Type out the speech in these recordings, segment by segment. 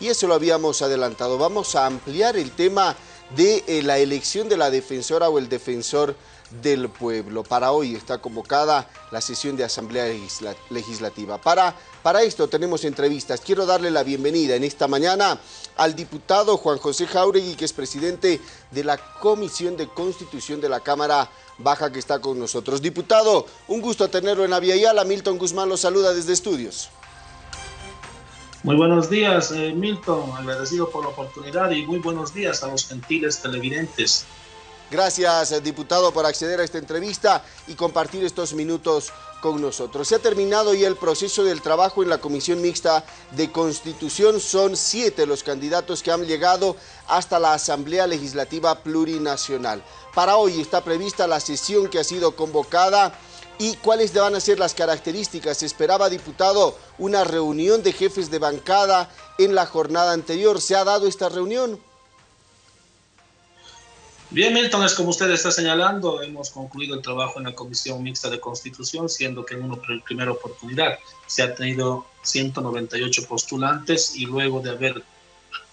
y eso lo habíamos adelantado. Vamos a ampliar el tema de eh, la elección de la defensora o el defensor del pueblo. Para hoy está convocada la sesión de Asamblea Legislativa. Para, para esto tenemos entrevistas. Quiero darle la bienvenida en esta mañana al diputado Juan José Jauregui, que es presidente de la Comisión de Constitución de la Cámara Baja que está con nosotros. Diputado, un gusto tenerlo en la Vía Yala. Milton Guzmán lo saluda desde estudios. Muy buenos días, eh, Milton. Agradecido por la oportunidad y muy buenos días a los gentiles televidentes. Gracias, eh, diputado, por acceder a esta entrevista y compartir estos minutos con nosotros. Se ha terminado ya el proceso del trabajo en la Comisión Mixta de Constitución. Son siete los candidatos que han llegado hasta la Asamblea Legislativa Plurinacional. Para hoy está prevista la sesión que ha sido convocada y cuáles van a ser las características. Se esperaba, diputado, una reunión de jefes de bancada en la jornada anterior. ¿Se ha dado esta reunión? Bien, Milton, es como usted está señalando, hemos concluido el trabajo en la Comisión Mixta de Constitución, siendo que en una primera oportunidad se ha tenido 198 postulantes y luego de haber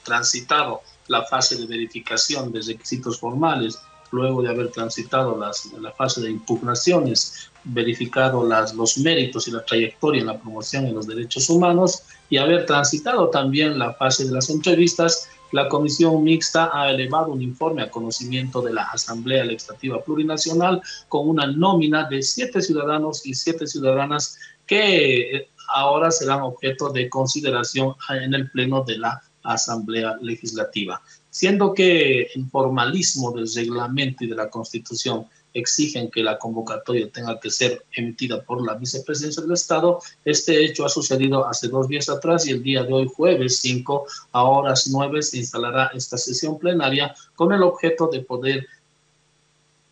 transitado la fase de verificación de requisitos formales, luego de haber transitado las, la fase de impugnaciones, verificado los méritos y la trayectoria en la promoción de los derechos humanos y haber transitado también la fase de las entrevistas, la Comisión Mixta ha elevado un informe a conocimiento de la Asamblea Legislativa Plurinacional con una nómina de siete ciudadanos y siete ciudadanas que eh, ahora serán objeto de consideración en el Pleno de la Asamblea Legislativa. Siendo que el formalismo del reglamento y de la Constitución exigen que la convocatoria tenga que ser emitida por la vicepresidencia del Estado. Este hecho ha sucedido hace dos días atrás y el día de hoy, jueves 5, a horas 9, se instalará esta sesión plenaria con el objeto de poder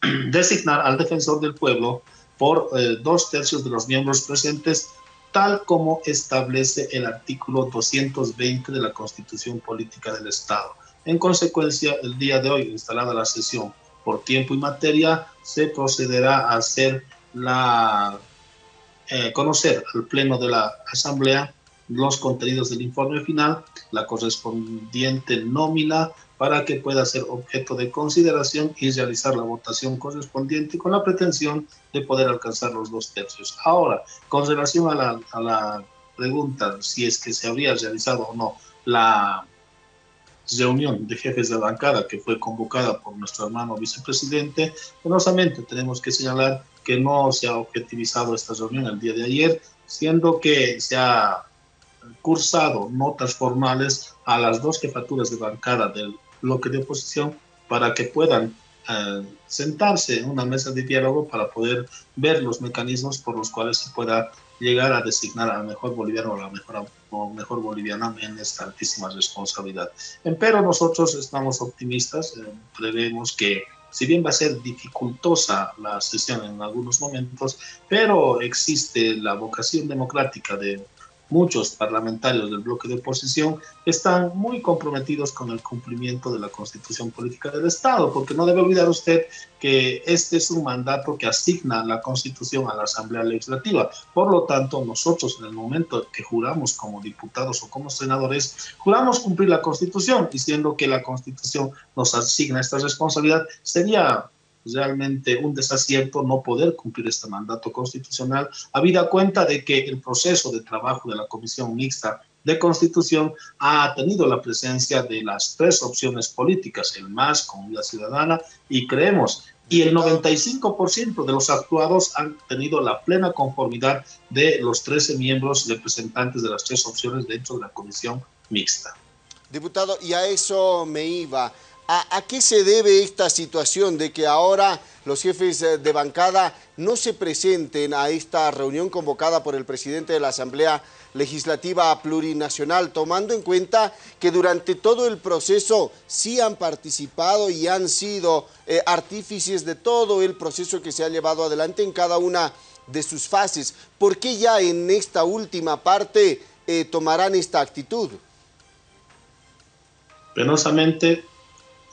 designar al defensor del pueblo por eh, dos tercios de los miembros presentes, tal como establece el artículo 220 de la Constitución Política del Estado. En consecuencia, el día de hoy, instalada la sesión por tiempo y materia, se procederá a hacer la, eh, conocer al Pleno de la Asamblea los contenidos del informe final, la correspondiente nómina para que pueda ser objeto de consideración y realizar la votación correspondiente con la pretensión de poder alcanzar los dos tercios. Ahora, con relación a la, pregunta si es que se habría realizado o no la reunión de jefes de bancada que fue convocada por nuestro hermano vicepresidente, penosamente tenemos que señalar que no se ha objetivizado esta reunión el día de ayer, siendo que se ha cursado notas formales a las dos jefaturas de bancada del bloque de oposición para que puedan eh, sentarse en una mesa de diálogo para poder ver los mecanismos por los cuales se pueda llegar a designar al mejor boliviano o la mejor, mejor boliviana en esta altísima responsabilidad. Pero nosotros estamos optimistas, eh, prevemos que si bien va a ser dificultosa la sesión en algunos momentos, pero existe la vocación democrática de muchos parlamentarios del bloque de oposición están muy comprometidos con el cumplimiento de la constitución política del Estado, porque no debe olvidar usted que este es un mandato que asigna la constitución a la Asamblea Legislativa. Por lo tanto, nosotros en el momento que juramos como diputados o como senadores, juramos cumplir la constitución, diciendo que la constitución nos asigna esta responsabilidad, sería realmente un desacierto no poder cumplir este mandato constitucional, habida cuenta de que el proceso de trabajo de la Comisión Mixta de Constitución ha tenido la presencia de las tres opciones políticas, el MAS, Comunidad Ciudadana, y creemos, y el 95% de los actuados han tenido la plena conformidad de los 13 miembros representantes de las tres opciones dentro de la Comisión Mixta. Diputado, y a eso me iba. ¿A, qué se debe esta situación de que ahora los jefes eh, de bancada no se presenten a esta reunión convocada por el presidente de la Asamblea Legislativa Plurinacional, tomando en cuenta que durante todo el proceso sí han participado y han sido eh, artífices de todo el proceso que se ha llevado adelante en cada una de sus fases? ¿Por qué ya en esta última parte eh, tomarán esta actitud? Penosamente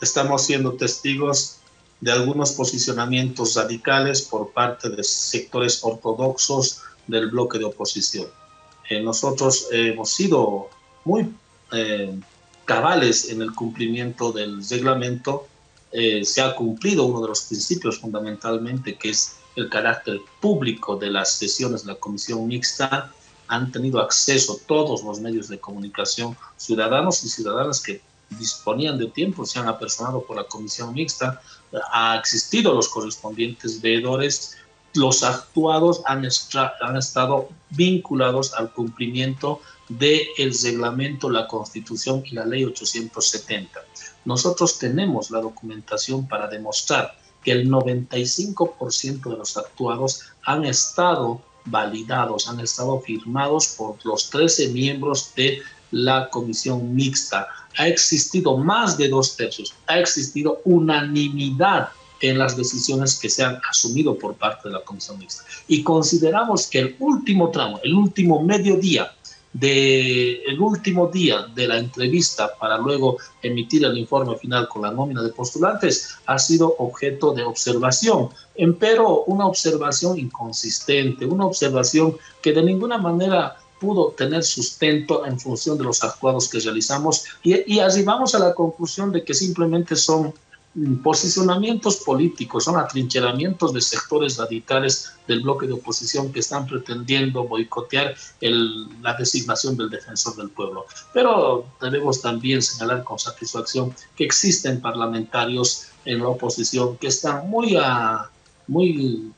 estamos siendo testigos de algunos posicionamientos radicales por parte de sectores ortodoxos del bloque de oposición. Eh, nosotros hemos sido muy eh, cabales en el cumplimiento del reglamento, eh, se ha cumplido uno de los principios fundamentalmente, que es el carácter público de las sesiones de la comisión mixta, han tenido acceso todos los medios de comunicación, ciudadanos y ciudadanas que disponían de tiempo, se han apersonado por la comisión mixta, ha existido los correspondientes veedores, los actuados han, han estado vinculados al cumplimiento del reglamento, la constitución y la ley 870. Nosotros tenemos la documentación para demostrar que el 95% de los actuados han estado validados, han estado firmados por los 13 miembros de la comisión mixta. Ha existido más de dos tercios, ha existido unanimidad en las decisiones que se han asumido por parte de la comisión mixta. Y consideramos que el último tramo, el último mediodía de el último día de la entrevista para luego emitir el informe final con la nómina de postulantes ha sido objeto de observación, pero una observación inconsistente, una observación que de ninguna manera pudo tener sustento en función de los actuados que realizamos y, y arribamos a la conclusión de que simplemente son posicionamientos políticos, son atrincheramientos de sectores radicales del bloque de oposición que están pretendiendo boicotear la designación del defensor del pueblo. Pero debemos también señalar con satisfacción que existen parlamentarios en la oposición que están muy, a, muy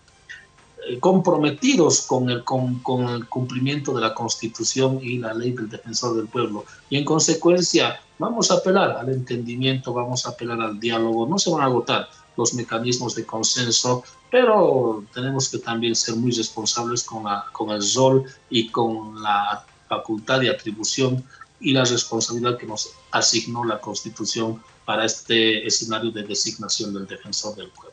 comprometidos con el, con, con el cumplimiento de la Constitución y la ley del defensor del pueblo. Y en consecuencia, vamos a apelar al entendimiento, vamos a apelar al diálogo. No se van a agotar los mecanismos de consenso, pero tenemos que también ser muy responsables con, la, con el rol y con la facultad de atribución y la responsabilidad que nos asignó la Constitución para este escenario de designación del defensor del pueblo.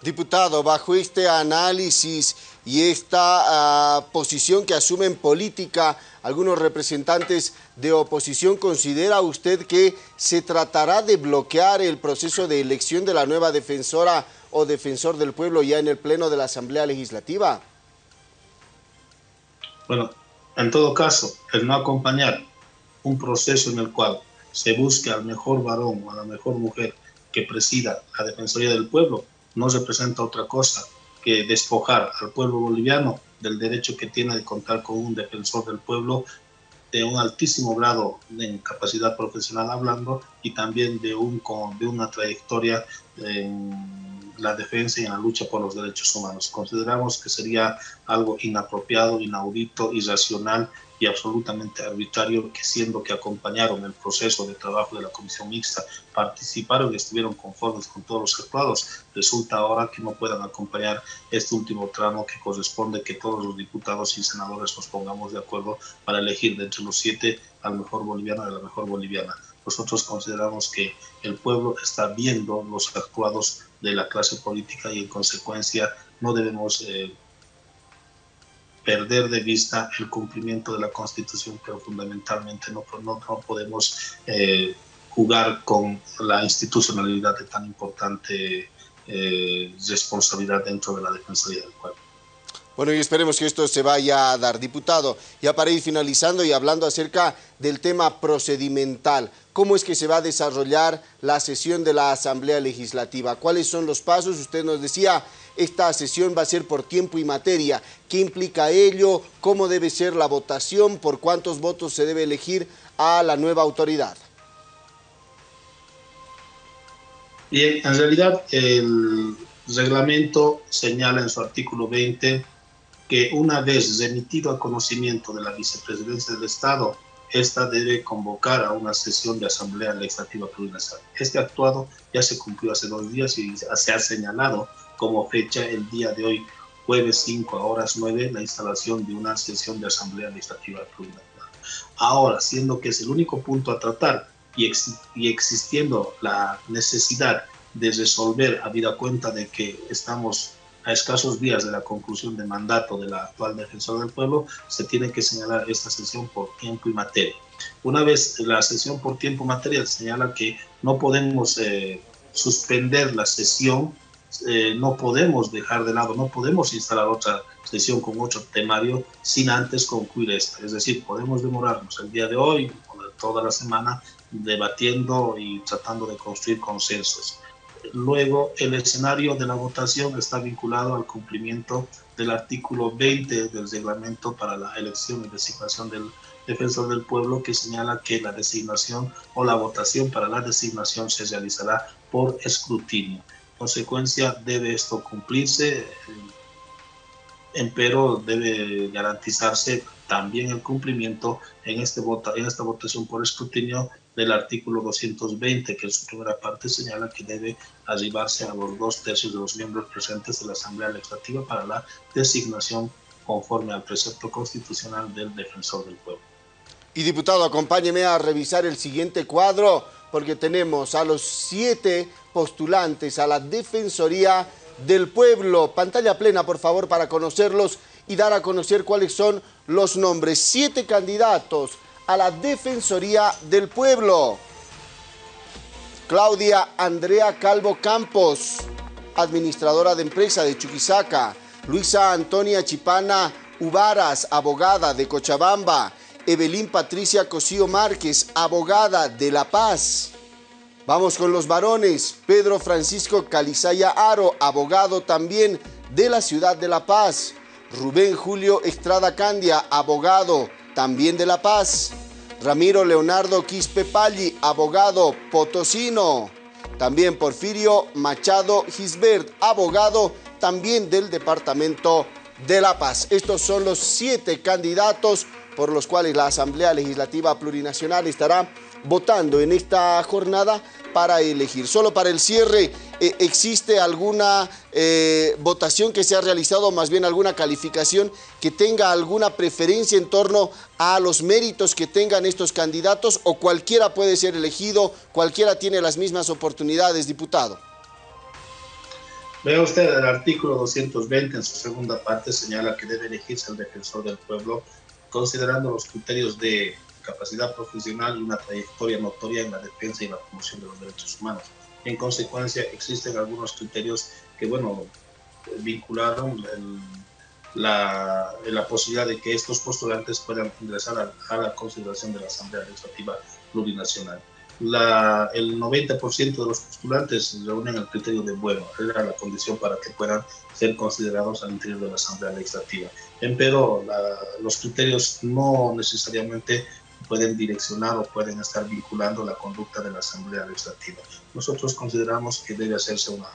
Diputado, bajo este análisis y esta ah, posición que asumen política algunos representantes de oposición, ¿considera usted que se tratará de bloquear el proceso de elección de la nueva defensora o defensor del pueblo ya en el pleno de la Asamblea Legislativa? Bueno, en todo caso, el no acompañar un proceso en el cual se busque al mejor varón o a la mejor mujer que presida la Defensoría del Pueblo no representa otra cosa que despojar al pueblo boliviano del derecho que tiene de contar con un defensor del pueblo de un altísimo grado en capacidad profesional hablando y también de, un, de una trayectoria en la defensa y en la lucha por los derechos humanos. Consideramos que sería algo inapropiado, inaudito, irracional y absolutamente arbitrario que siendo que acompañaron el proceso de trabajo de la comisión mixta, participaron y estuvieron conformes con todos los actuados, resulta ahora que no puedan acompañar este último tramo que corresponde que todos los diputados y senadores nos pongamos de acuerdo para elegir de entre los siete al mejor boliviano de la mejor boliviana. Nosotros consideramos que el pueblo está viendo los actuados de la clase política y en consecuencia no debemos... Eh, perder de vista el cumplimiento de la Constitución, pero fundamentalmente no, no, podemos eh, jugar con la institucionalidad de tan importante eh, responsabilidad dentro de la Defensoría del Pueblo. Bueno, y esperemos que esto se vaya a dar. Diputado, ya para ir finalizando y hablando acerca del tema procedimental, ¿cómo es que se va a desarrollar la sesión de la Asamblea Legislativa? ¿Cuáles son los pasos? Usted nos decía, esta sesión va a ser por tiempo y materia. ¿Qué implica ello? ¿Cómo debe ser la votación? ¿Por cuántos votos se debe elegir a la nueva autoridad? Bien, en realidad el reglamento señala en su artículo 20 que una vez remitido a conocimiento de la vicepresidencia del Estado, esta debe convocar a una sesión de Asamblea Legislativa Plurinacional. Este actuado ya se cumplió hace dos días y se ha señalado como fecha el día de hoy, jueves 5 a horas 9, la instalación de una sesión de Asamblea Legislativa Plurinacional. Ahora, siendo que es el único punto a tratar y, y existiendo la necesidad de resolver, habida cuenta de que estamos a escasos días de la conclusión de mandato de la actual defensora del pueblo, se tiene que señalar esta sesión por tiempo y materia. Una vez la sesión por tiempo y materia señala que no podemos eh, suspender la sesión, eh, no podemos dejar de lado, no podemos instalar otra sesión con otro temario sin antes concluir esta. Es decir, podemos demorarnos el día de hoy, toda la semana debatiendo y tratando de construir consensos. Luego, el escenario de la votación está vinculado al cumplimiento del artículo 20 del reglamento para la elección y designación del defensor del pueblo que señala que la designación o la votación para la designación se realizará por escrutinio. En consecuencia, debe esto cumplirse, pero debe garantizarse también el cumplimiento en, este en esta votación por escrutinio del artículo 220, que en su primera parte señala que debe arribarse a los dos tercios de los miembros presentes de la Asamblea Legislativa para la designación conforme al precepto constitucional del defensor del pueblo. Y diputado, acompáñeme a revisar el siguiente cuadro, porque tenemos a los siete postulantes a la Defensoría del Pueblo. Pantalla plena, por favor, para conocerlos y dar a conocer cuáles son los nombres. Siete candidatos a la Defensoría del Pueblo. Claudia Andrea Calvo Campos, administradora de empresa de Chuquisaca. Luisa Antonia Chipana Ubaras, abogada de Cochabamba. Evelyn Patricia Cosío Márquez, abogada de La Paz. Vamos con los varones. Pedro Francisco Calizaya Aro, abogado también de la ciudad de La Paz. Rubén Julio Estrada Candia, abogado también de La Paz. Ramiro Leonardo Quispe Palli, abogado potosino. También Porfirio Machado Gisbert, abogado también del Departamento de La Paz. Estos son los siete candidatos por los cuales la Asamblea Legislativa Plurinacional estará votando en esta jornada para elegir. Solo para el cierre, eh, ¿existe alguna eh, votación que se ha realizado, más bien alguna calificación que tenga alguna preferencia en torno a los méritos que tengan estos candidatos o cualquiera puede ser elegido, cualquiera tiene las mismas oportunidades, diputado? Vea usted el artículo 220 en su segunda parte señala que debe elegirse el defensor del pueblo considerando los criterios de capacidad profesional y una trayectoria notoria en la defensa y la promoción de los derechos humanos. En consecuencia, existen algunos criterios que, bueno, vincularon la, la, posibilidad de que estos postulantes puedan ingresar a, a la consideración de la Asamblea Legislativa Plurinacional. La, el 90% de los postulantes reúnen el criterio de bueno, era la condición para que puedan ser considerados al interior de la Asamblea Legislativa. Pero los criterios no necesariamente pueden direccionar o pueden estar vinculando la conducta de la Asamblea Legislativa. Nosotros consideramos que debe hacerse una,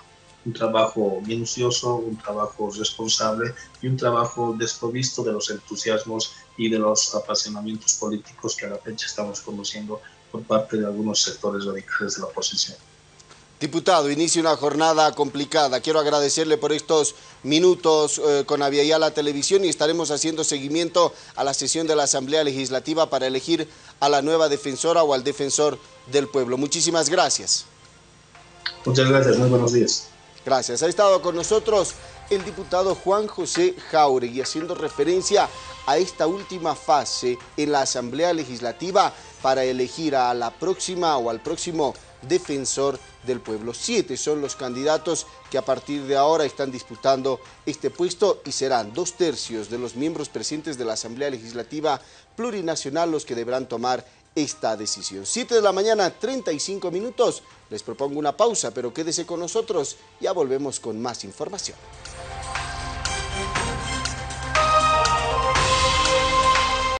un trabajo minucioso, un trabajo responsable y un trabajo desprovisto de los entusiasmos y de los apasionamientos políticos que a la fecha estamos conociendo por parte de algunos sectores radicales de la oposición. Diputado, inicia una jornada complicada. Quiero agradecerle por estos minutos eh, con Aviala Televisión y estaremos haciendo seguimiento a la sesión de la Asamblea Legislativa para elegir a la nueva defensora o al defensor del pueblo. Muchísimas gracias. Muchas gracias, muy buenos días. Gracias. Ha estado con nosotros el diputado Juan José Jauregui haciendo referencia a esta última fase en la Asamblea Legislativa para elegir a la próxima o al próximo defensor del pueblo. Siete son los candidatos que a partir de ahora están disputando este puesto y serán dos tercios de los miembros presentes de la Asamblea Legislativa Plurinacional los que deberán tomar esta decisión. Siete de la mañana, 35 minutos. Les propongo una pausa, pero quédese con nosotros. Ya volvemos con más información.